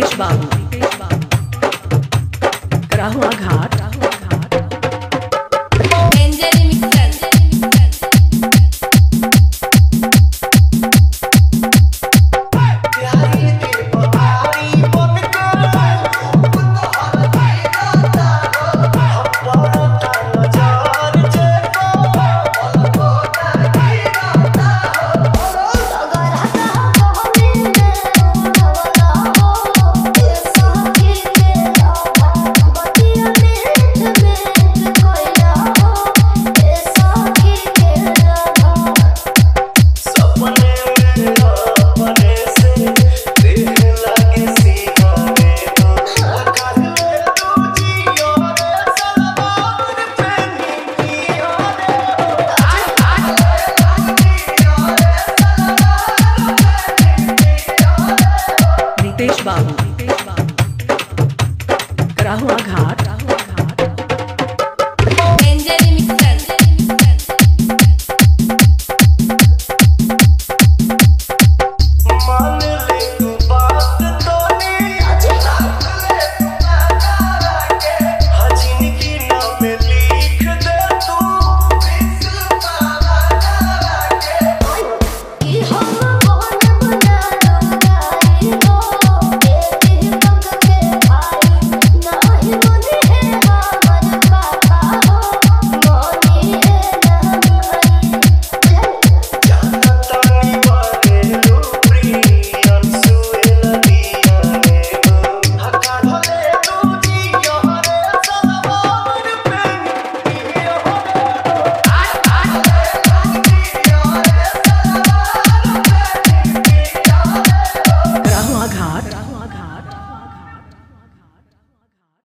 Ritesh Babu Rahu Ghat Aku 卡